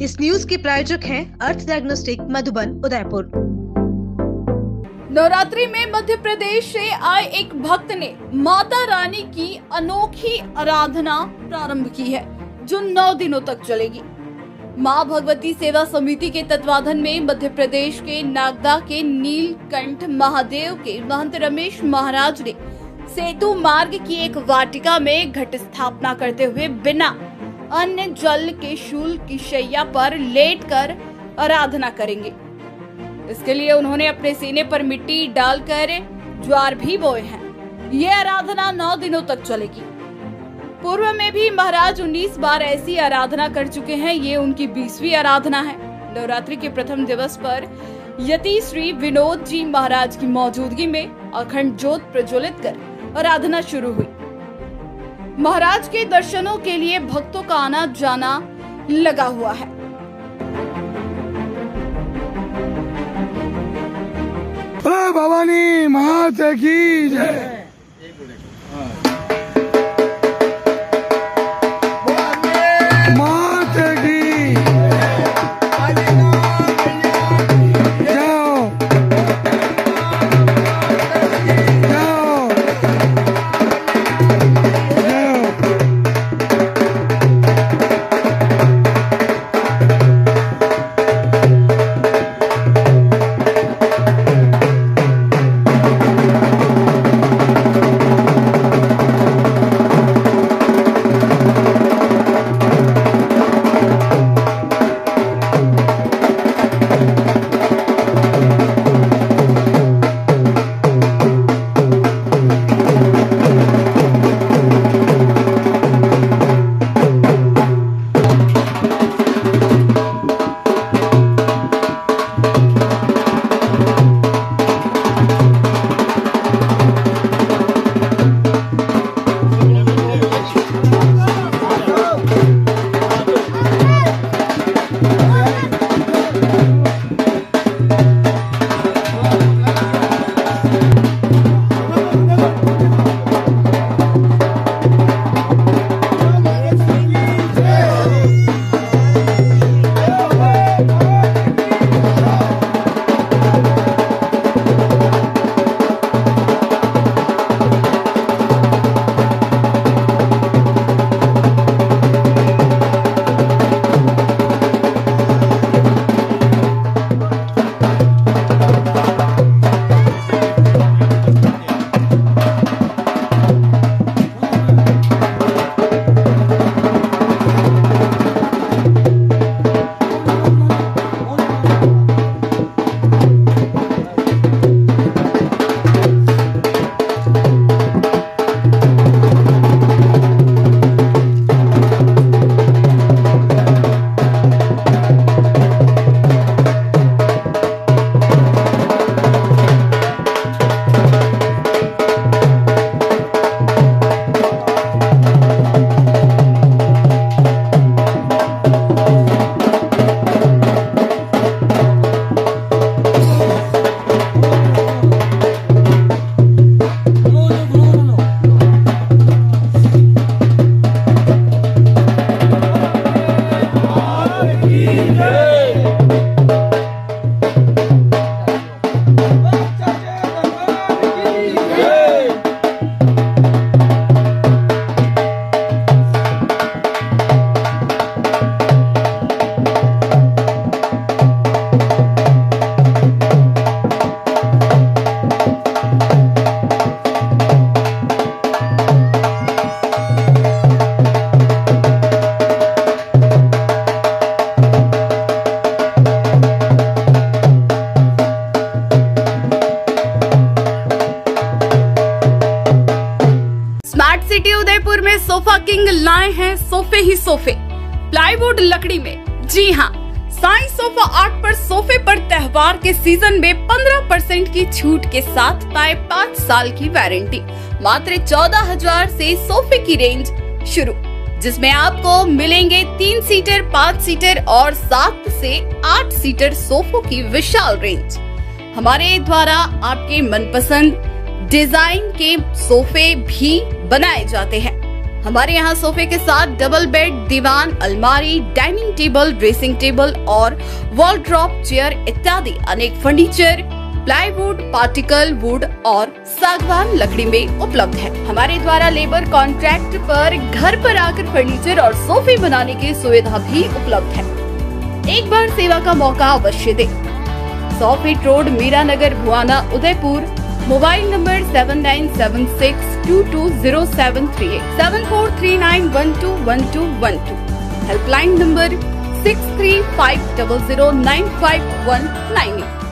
इस न्यूज़ के प्रायोजक हैं अर्थ डायग्नोस्टिक मधुबन, उदयपुर। नवरात्रि में मध्य प्रदेश से आए एक भक्त ने माता रानी की अनोखी आराधना प्रारंभ की है, जो नौ दिनों तक चलेगी। माँ भगवती सेवा समिति के तत्वाधान में मध्य प्रदेश के नागदा के नीलकंठ महादेव के महंत रमेश महाराज ने सेतु मार्ग की एक वाटिका में घट स्थापना करते हुए बिना अन्य जल के शूल की शैया पर लेटकर आराधना करेंगे। इसके लिए उन्होंने अपने सीने पर मिट्टी डालकर ज्वार भी बोए हैं। ये आराधना नौ दिनों तक चलेगी। पूर्व में भी महाराज 19 बार ऐसी आराधना कर चुके हैं, ये उनकी बीसवीं आराधना है। नवरात्रि के प्रथम दिवस पर यति श्री विनोद जी महाराज की मौजूदगी में अखंड ज्योत प्रज्वलित कर आराधना शुरू हुई। महाराज के दर्शनों के लिए भक्तों का आना जाना लगा हुआ है। भवानी माता की जय। उदयपुर में सोफा किंग लाए हैं सोफे ही सोफे। प्लाईवुड लकड़ी में। जी हाँ साई सोफा आर्ट पर सोफे पर त्योहार के सीज़न में 15 परसेंट की छूट के साथ पाए पाँच साल की वारंटी। मात्र चौदह हज़ार ऐसी सोफे की रेंज शुरू, जिसमें आपको मिलेंगे तीन सीटर, पाँच सीटर और सात से आठ सीटर सोफों की विशाल रेंज। हमारे द्वारा आपके मनपसंद डिज़ाइन के सोफे भी बनाए जाते हैं। हमारे यहाँ सोफे के साथ डबल बेड दीवान, अलमारी डाइनिंग टेबल ड्रेसिंग टेबल और वॉल ड्रॉप चेयर इत्यादि अनेक फर्नीचर प्लाईवुड पार्टिकल वुड और सागवान लकड़ी में उपलब्ध है। हमारे द्वारा लेबर कॉन्ट्रैक्ट पर घर पर आकर फर्नीचर और सोफे बनाने की सुविधा भी उपलब्ध है। एक बार सेवा का मौका अवश्य दे। सौ feet road Meera Nagar Bhuana, Udaipur mobile number seven nine seven six two two zero seven three eight seven four three nine one two one two one two helpline number six three five double zero nine five one nine eight